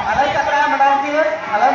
Halo Cakra, makasih. Halo